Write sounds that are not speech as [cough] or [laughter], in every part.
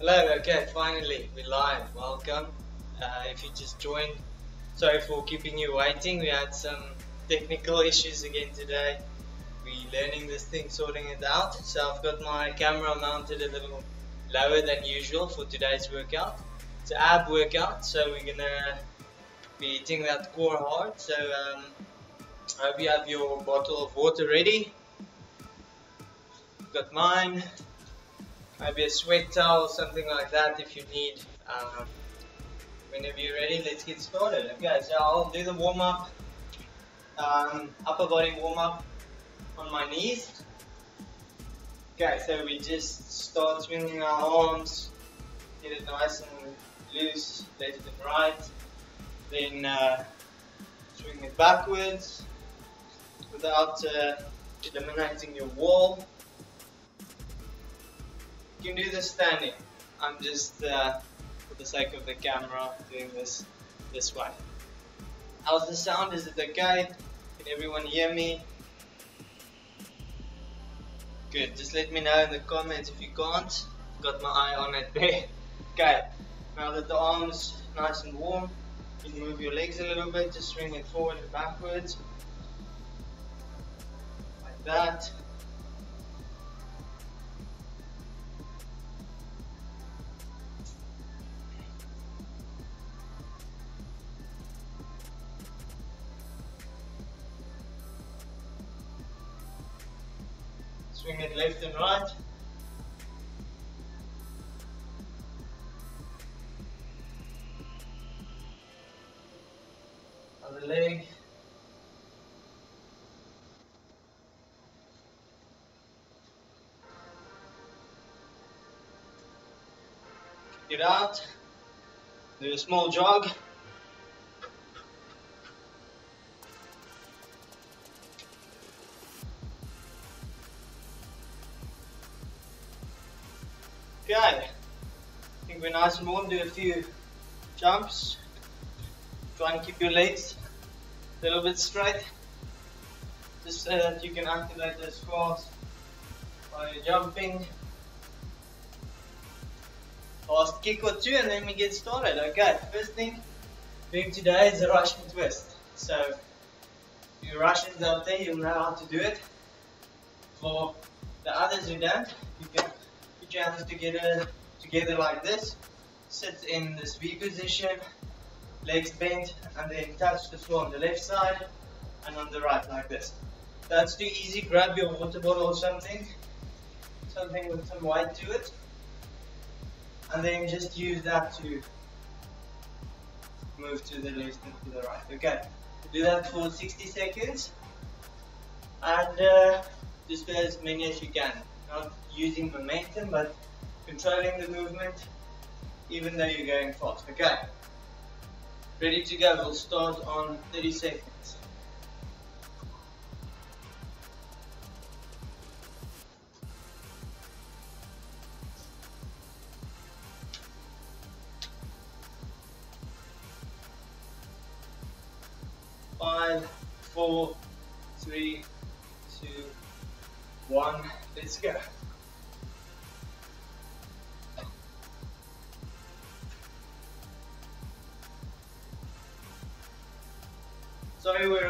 Hello, okay, finally, we're live. Welcome. Uh, if you just joined, sorry for keeping you waiting. We had some technical issues again today. We're learning this thing, sorting it out. So I've got my camera mounted a little lower than usual for today's workout. It's an ab workout, so we're gonna be hitting that core hard. So um, I hope you have your bottle of water ready. Got mine maybe a sweat towel, or something like that if you need. Um, whenever you're ready, let's get started. Okay, so I'll do the warm up, um, upper body warm up on my knees. Okay, so we just start swinging our arms, get it nice and loose, left and right. Then uh, swing it backwards without uh, eliminating your wall. You can do this standing. I'm just, uh, for the sake of the camera, doing this this way. How's the sound? Is it okay? Can everyone hear me? Good. Just let me know in the comments if you can't. Got my eye on it [laughs] there. Okay. Now that the arms nice and warm, you can move your legs a little bit. Just swing it forward and backwards. Like that. Swing it left and right. Other leg. Get out. Do a small jog. Nice and warm. Do a few jumps. Try and keep your legs a little bit straight, just so that you can activate those while you're jumping. Last kick or two, and then we get started. Okay, first thing doing today is a Russian twist. So, you Russians out there, you'll know how to do it. For the others who don't, you can put your hands together, together like this. Sit in this V position, legs bent, and then touch the floor on the left side and on the right like this. That's too easy. Grab your water bottle or something, something with some weight to it, and then just use that to move to the left and to the right. Okay, do that for 60 seconds, and uh, just do as many as you can. Not using momentum, but controlling the movement, even though you're going fast. Okay. Ready to go. We'll start on 30 seconds. Five, four, three, two, one. Let's go.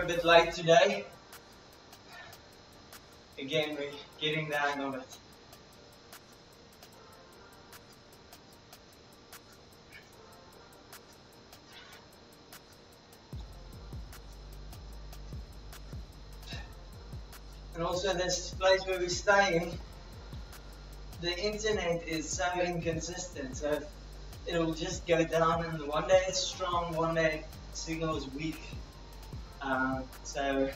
Bit late today. Again, we're getting the hang of it. And also this place where we're staying, the internet is so inconsistent. So it'll just go down and one day it's strong, one day signal is weak. Um, so,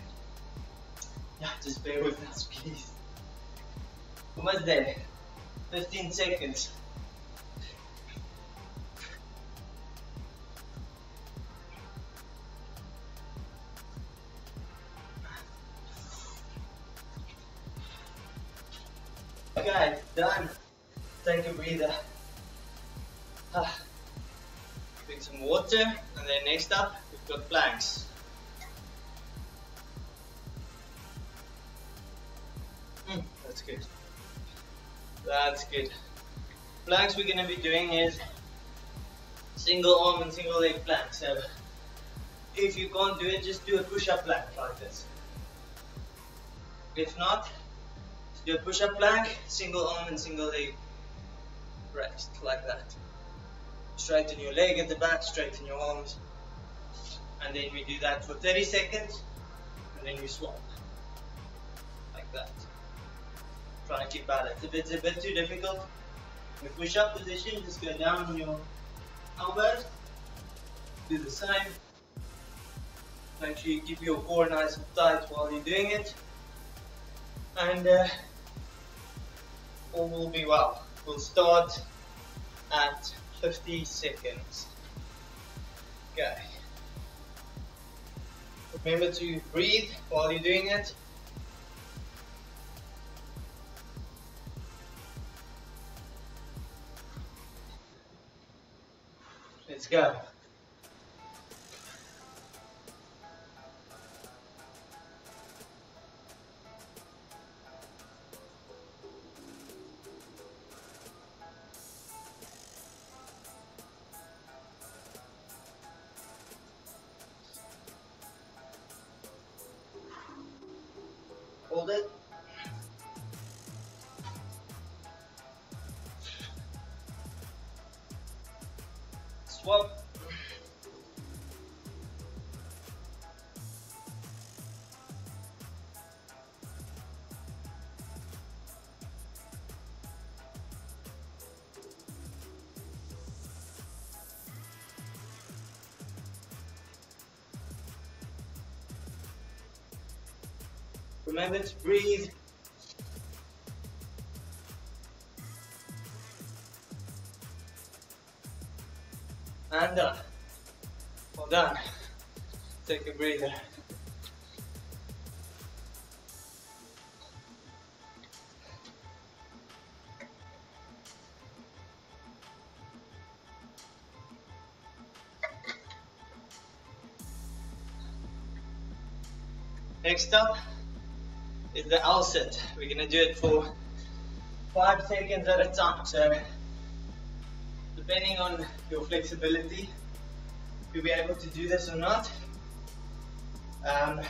yeah, just bear with us, please. Almost there. 15 seconds. Okay, done. Take a breather. Ah. Drink some water, and then next up, we've got planks. That's good. That's good. planks we're going to be doing is single arm and single leg plank. So if you can't do it, just do a push-up plank like this. If not, do a push-up plank, single arm and single leg rest, like that. Straighten your leg at the back, straighten your arms. And then we do that for 30 seconds, and then we swap. Like that. Try and keep balance. If it's a bit too difficult, the push-up position, just go down on your elbows. Do the same. Make sure you keep your core nice and tight while you're doing it. And uh, all will be well. We'll start at 50 seconds. Okay. Remember to breathe while you're doing it. Let's go. Remember to breathe. And done. Well done. Take a breather. Next up the L sit. We're gonna do it for five seconds at a time. So depending on your flexibility, you'll be able to do this or not. Um,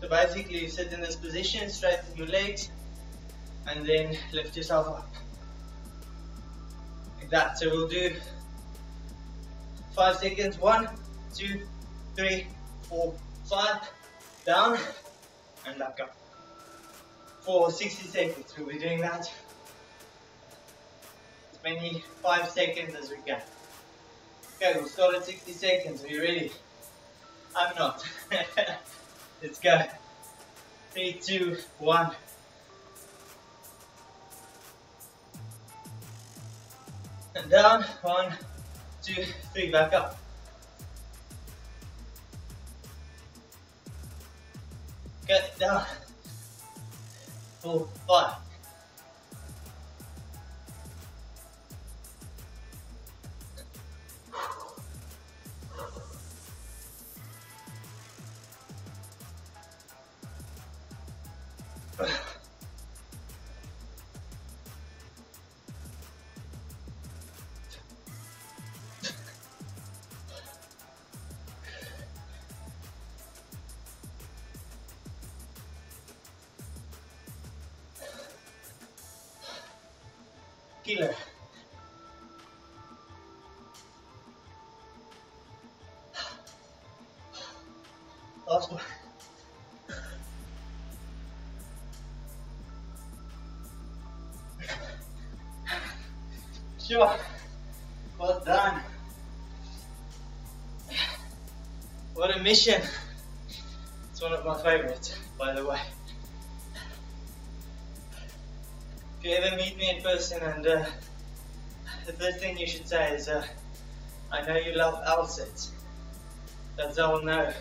so basically you sit in this position, straighten your legs, and then lift yourself up. Like that. So we'll do five seconds. One, two, three, four, five. Down and back up. For 60 seconds, we'll be doing that. As many 5 seconds as we can. Okay, we'll start at 60 seconds. Are you ready? I'm not. [laughs] Let's go. 3, 2, 1. And down. One, two, three. Back up. Get down. Oh, Four, five. Sure. Well done. What a mission. It's one of my favorites, by the way. If you ever meet me in person and uh, the first thing you should say is, uh, I know you love L. That's all I know.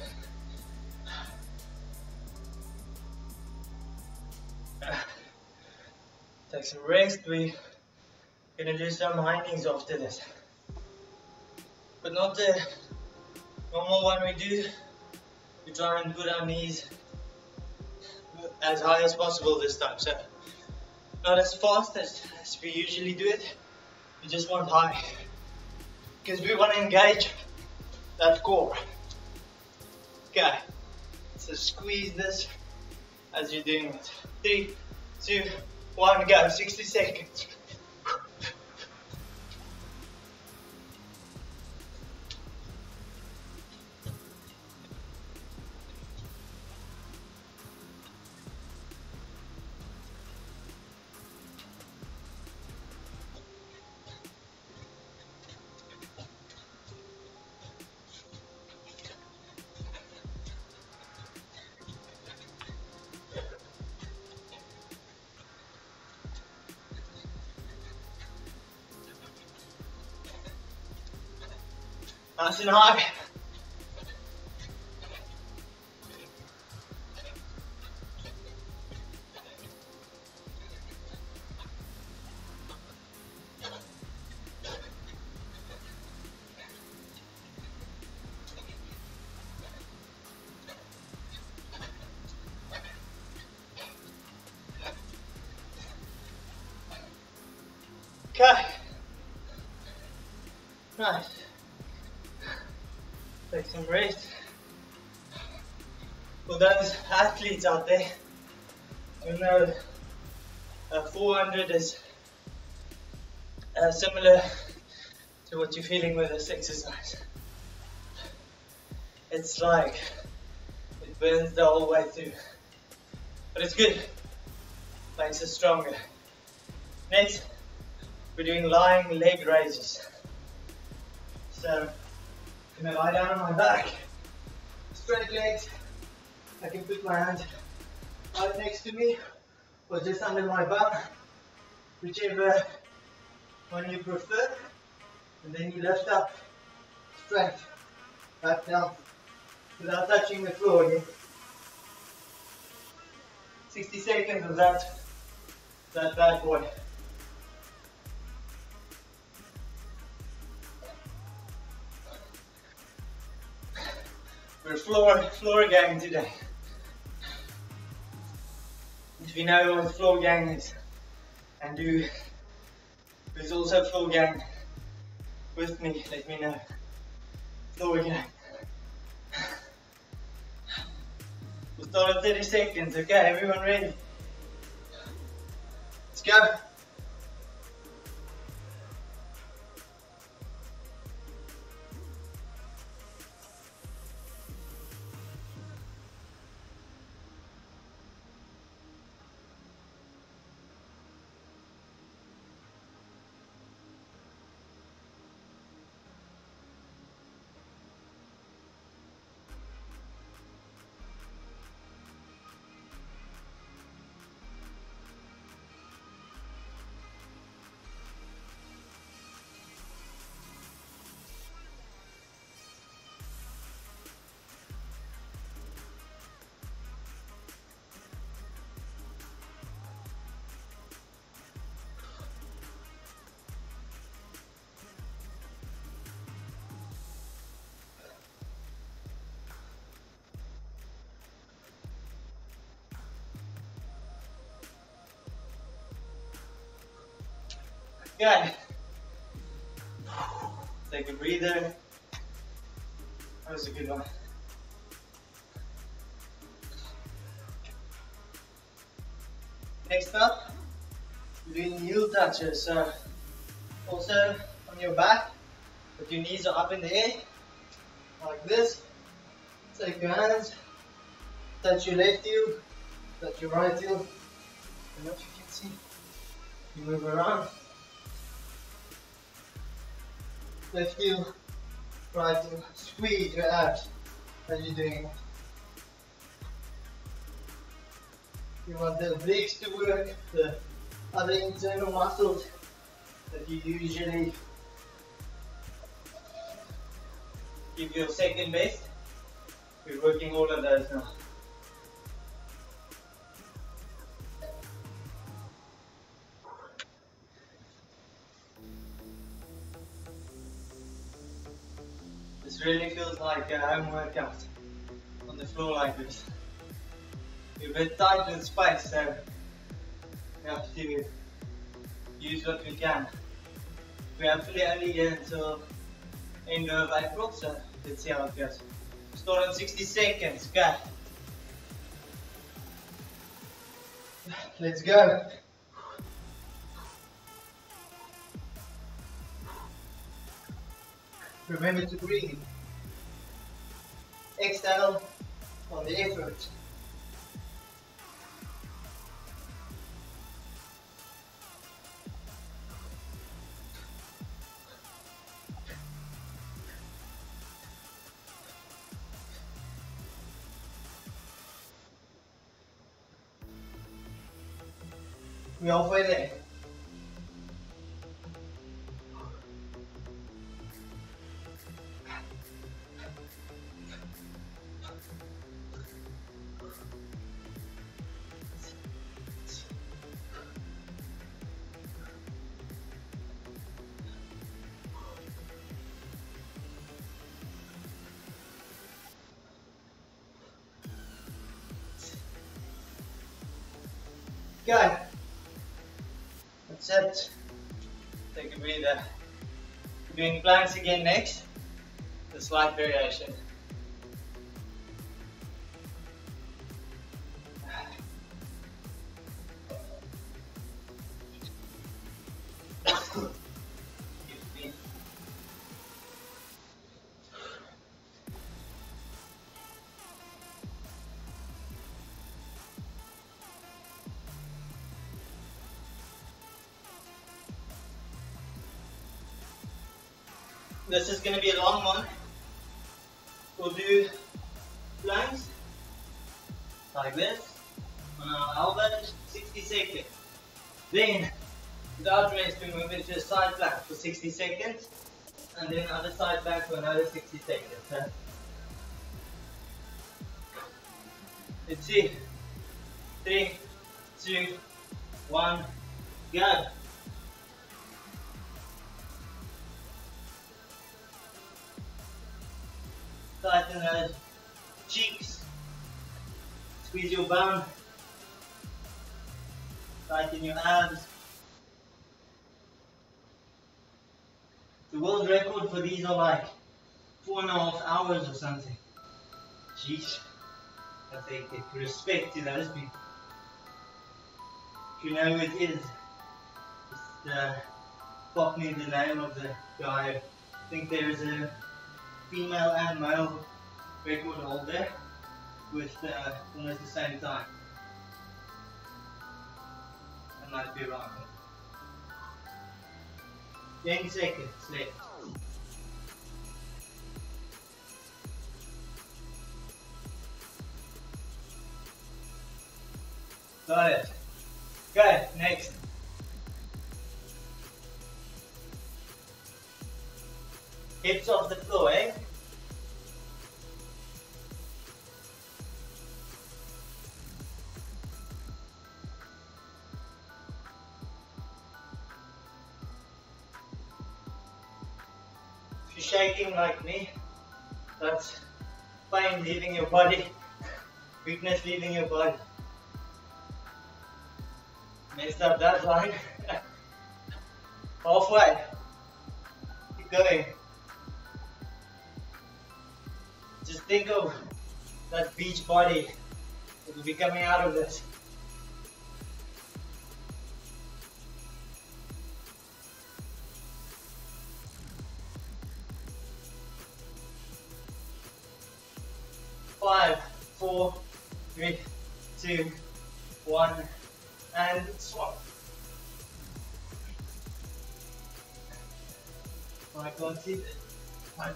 Rest. We're gonna do some high knees after this. But not the normal one we do. We try and put our knees as high as possible this time. So not as fast as, as we usually do it. We just want high. Because we want to engage that core. Okay, so squeeze this as you're doing it. Three, two, one, go. 60 seconds. Nice and high. Okay. Nice. Some rest. For those athletes out there you know uh, 400 is uh, similar to what you're feeling with this exercise. It's like it burns the whole way through. But it's good. Makes us stronger. Next, we're doing lying leg raises. So, I'm gonna lie down on my back, straight legs. I can put my hand right next to me or just under my bum, whichever one you prefer. And then you lift up straight back down without touching the floor again. 60 seconds of that, that bad boy. Floor, floor gang today. If you know what floor gang is, and do, there's also floor gang with me, let me know. Floor gang. We'll start in 30 seconds, okay? Everyone ready? Let's go. Good. Take a breather. That was a good one. Next up, doing heel touches. So also on your back, but your knees are up in the air, like this. Take your hands, touch your left heel, touch your right heel. Know if you can see. You move around. Left heel, right heel. Squeeze your abs as you're doing it. You want the legs to work, the other internal muscles that you usually give your second best. We're working all of those now. This really feels like a home workout on the floor like this. You're a bit tight with space, so we have to use what we can. We are actually only here until end of April, so let's see how it goes. Start in 60 seconds, go. [sighs] Let's go. Remember to breathe. Exhale on the effort. We're halfway there. Go. That's it. Take a breather. Doing planks again next. The slight variation. This is going to be a long one. We'll do planks like this on our elbows, 60 seconds. Then, without rest, we move into a side plank for 60 seconds, and then other side plank for another 60 seconds. Let's see. Three, two, one, go. Those cheeks, squeeze your bum, tighten your abs. The world record for these are like four and a half hours or something. Jeez. I think it respect to those people. If you know who it is, just uh, pop me the name of the guy. I think there is a female and male record holder with almost the same time. I might be wrong. 10 seconds left. Got it. Good, next. Hips off the floor, eh? Leaving your body, weakness leaving your body. Messed up that line. [laughs] Halfway. Keep going. Just think of that beach body that will be coming out of this. Two, one, and swap. Can't see it. One.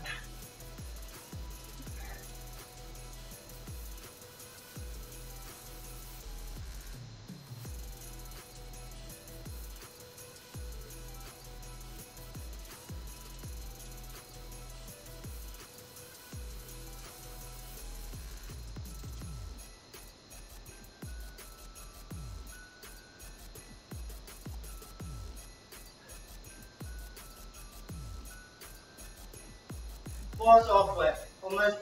Pause halfway, almost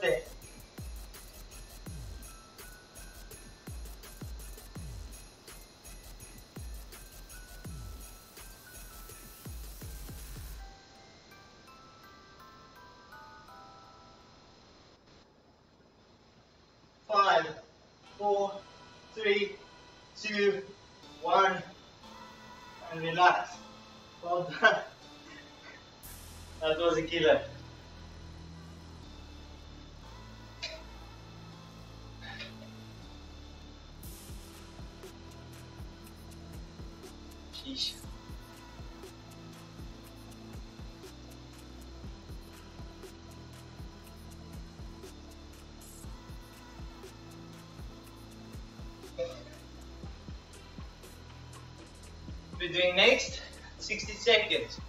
We're doing next 60 seconds,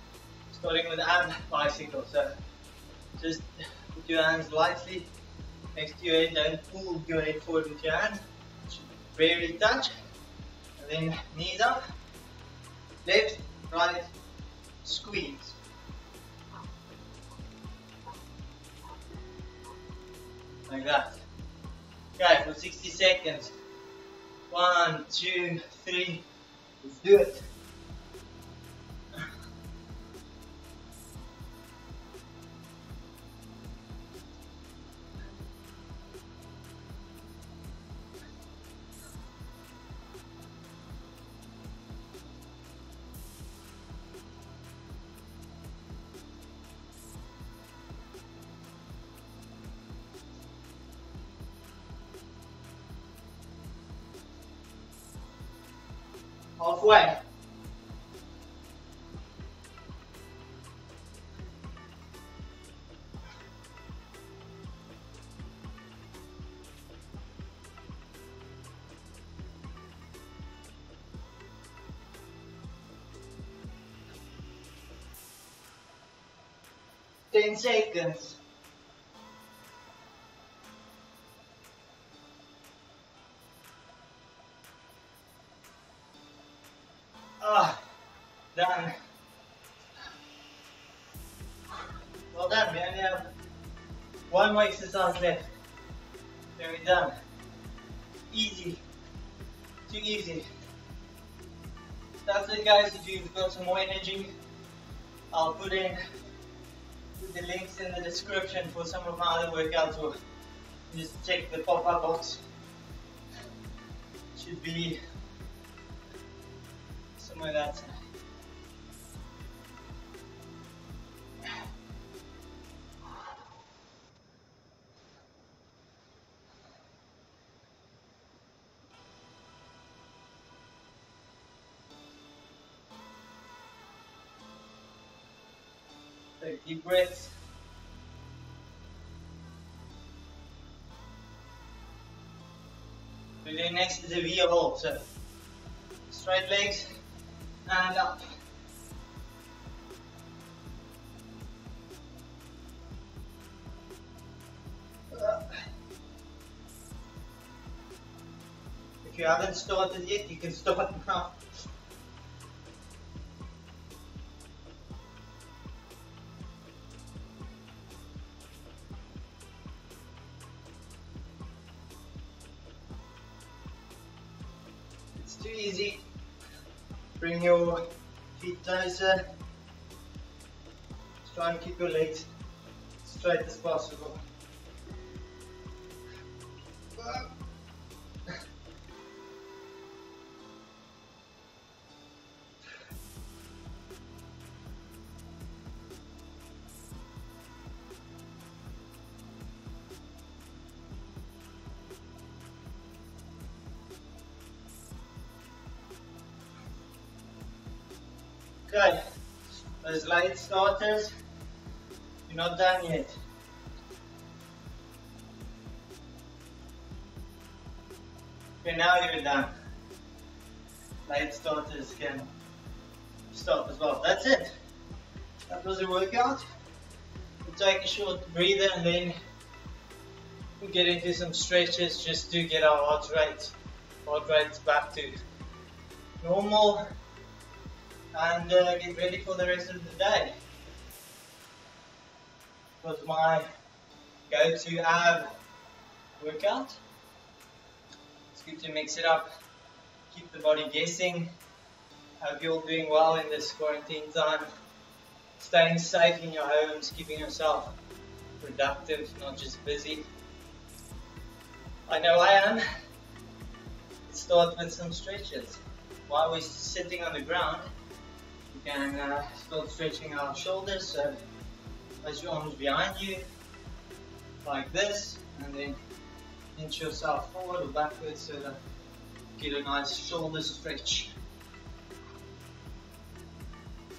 starting with hand bicycle. So just put your hands lightly next to your head, don't pull your head forward with your hand, barely touch, and then knees up, left, right, squeeze. Like that. Okay, for 60 seconds. One, two, three, let's do it. Halfway. Ten seconds. Exercise left. We're done. Easy. Too easy. That's it guys, if you've got some more energy, I'll put in the links in the description for some of my other workouts or just check the pop-up box. Should be somewhere that's Deep breaths. We're next is a V hold. So straight legs and up. If you haven't started yet, you can start now. Keep your legs straight as possible. Good. Those light starters, not done yet. Okay, now you're done. Light starters can stop as well. That's it. That was a workout. We'll take a short breather and then we'll get into some stretches just to get our heart rate, heart rates back to normal and uh, get ready for the rest of the day. Was my go-to ab workout. It's good to mix it up, keep the body guessing. Hope you're all doing well in this quarantine time. Staying safe in your homes, keeping yourself productive, not just busy. I know I am. let's start with some stretches. While we're sitting on the ground, we can uh, start stretching our shoulders. So place your arms behind you, like this, and then inch yourself forward or backwards so that you get a nice shoulder stretch.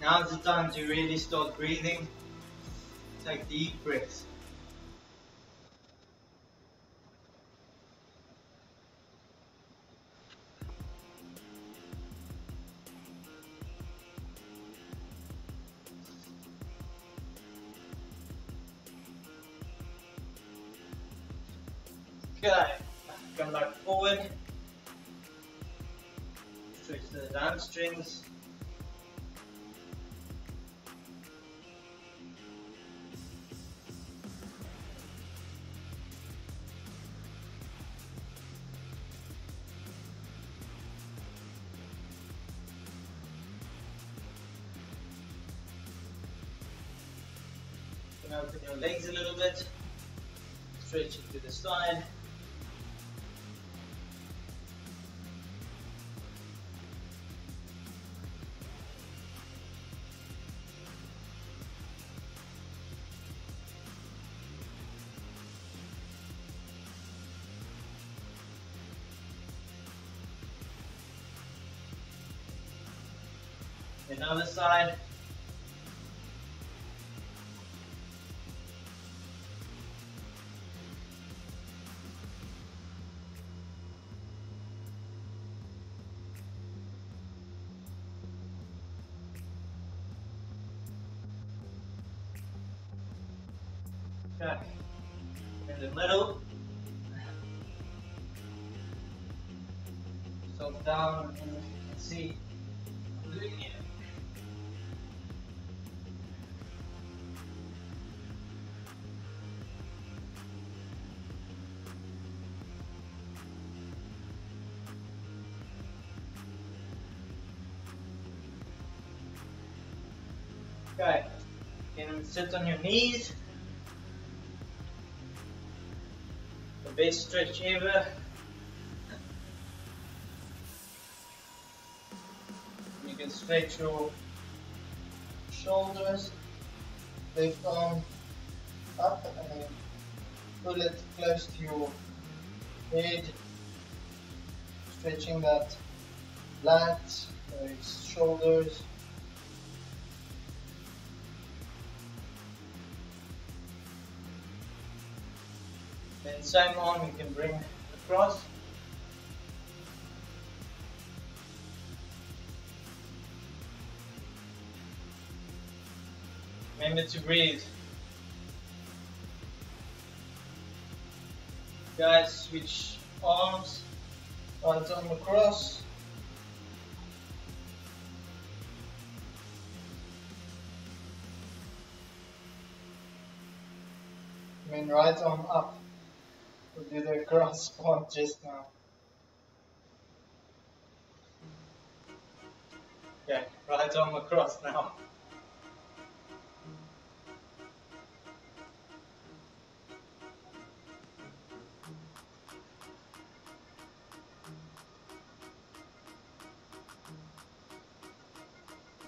Now is the time to really start breathing. Take deep breaths. Come back forward. Stretch the hamstrings. Open your legs a little bit. Stretch it to the side. Side. Okay. You can sit on your knees. The best stretch ever. You can stretch your shoulders, left arm up and then pull it close to your head, stretching that lat, those shoulders. Same arm you can bring across. Remember to breathe. Guys, switch arms, right arm across. And right arm up. Did a cross point just now. Yeah, right arm across now.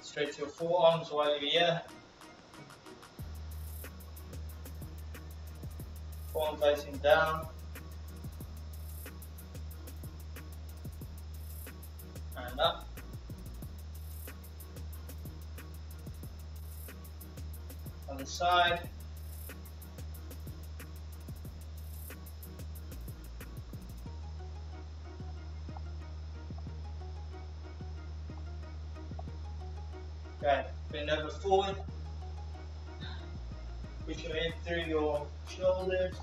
Stretch your forearms while you're here. Forearm facing down. Other side. Okay, bend over forward. Push your head through your shoulders.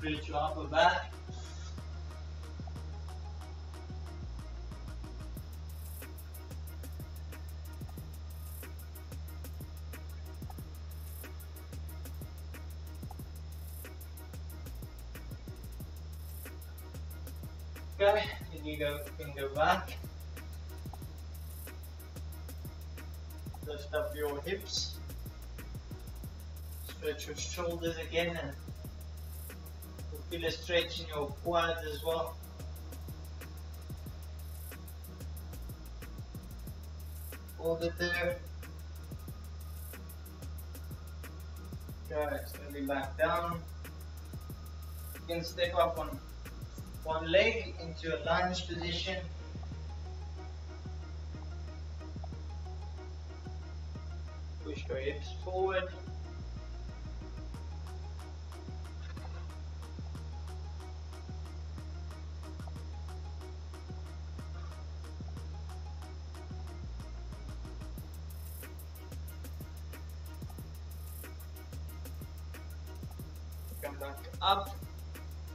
Reach your upper back. Okay, then you go can go back. Lift up your hips. Stretch your shoulders again and feel a stretch in your quads as well. Hold it there. To be back down. You can step up on one leg into a lunge position. Push your hips forward. Come back up.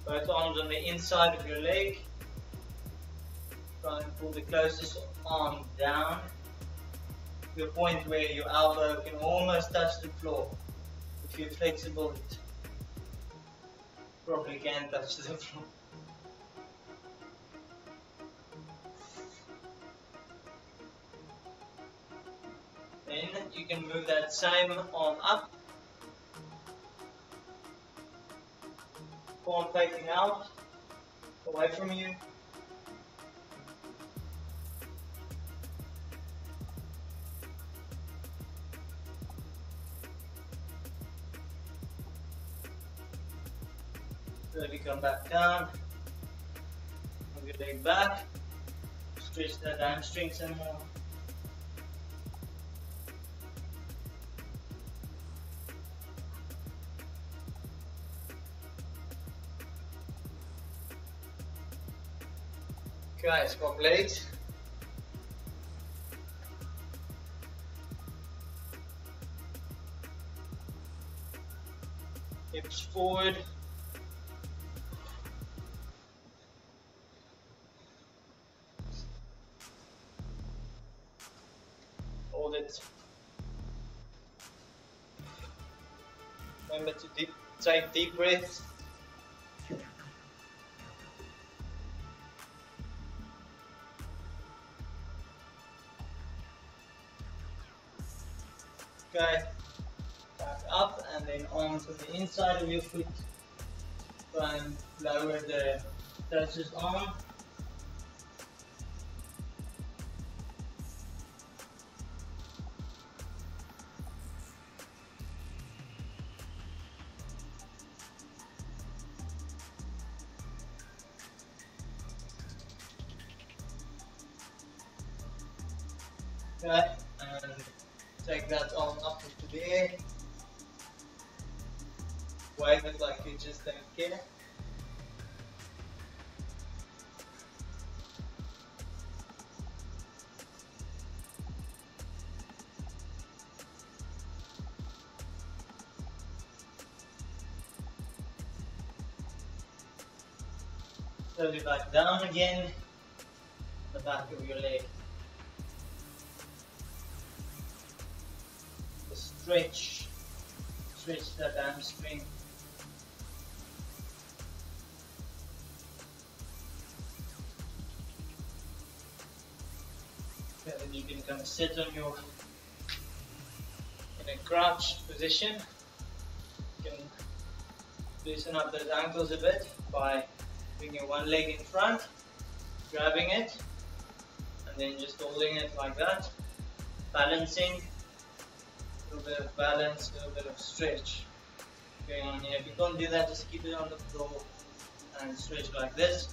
Both arms on the inside of your leg. Try and pull the closest arm down to a point where your elbow can almost touch the floor. If you're flexible, it probably can touch the floor. Then you can move that same arm up palm facing out, away from you. Slowly come back down, move your leg back, stretch that hamstring some more. Guys, complete. Hips forward. Hold it. Remember to deep, take deep breaths. Inside of your foot. And lower the touches arm. Wave it like you just don't care. Slowly back down again, the back of your leg. stretch, stretch that hamstring. Can sit on your in a crouch position. You can loosen up those ankles a bit by bringing one leg in front, grabbing it, and then just holding it like that, balancing a little bit of balance, a little bit of stretch going on here. If you don't do that, just keep it on the floor and stretch like this.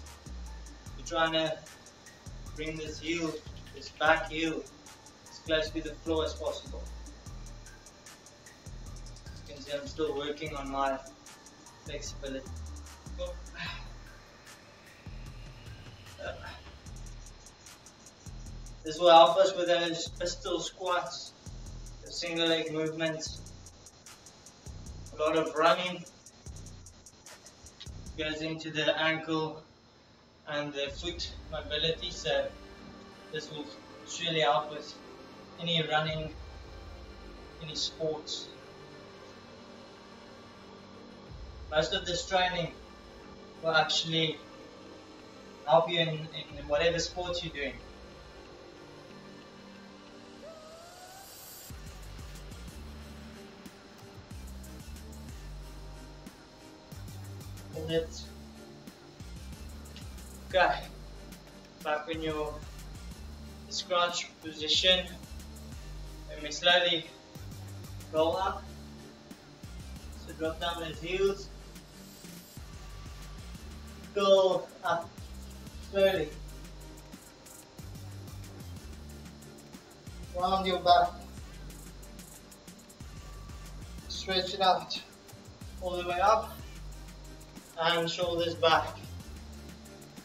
You're trying to bring this heel, this back heel, as close to the floor as possible. You can see I'm still working on my flexibility. This will help us with those pistol squats the single leg movements, a lot of running goes into the ankle and the foot mobility so this will surely help with any running, any sports. Most of this training will actually help you in, in whatever sports you're doing. it Okay, back in your scratch position. Let me slowly roll up. So drop down those heels. Go up slowly. Round your back. Stretch it out all the way up and shoulders back.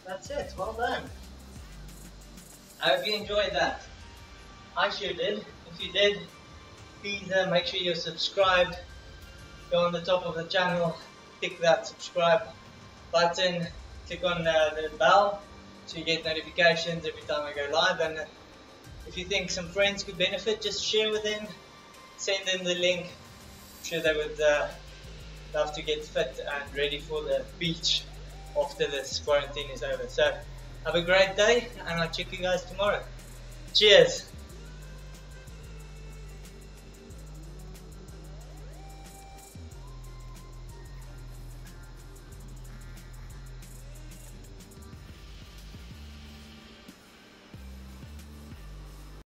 That's it, well done. I hope you enjoyed that. I sure did. If you did, please uh, make sure you're subscribed. Go on the top of the channel, click that subscribe button, click on uh, the bell so you get notifications every time I go live. And uh, if you think some friends could benefit, just share with them, send them the link. I'm sure they would uh, love to get fit and ready for the beach after this quarantine is over. So have a great day and I'll check you guys tomorrow. Cheers!